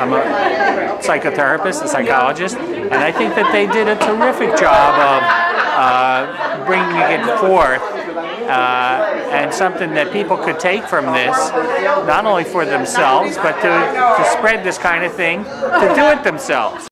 I'm a psychotherapist, a psychologist, and I think that they did a terrific job of uh, bringing it forth uh, and something that people could take from this, not only for themselves, but to, to spread this kind of thing, to do it themselves.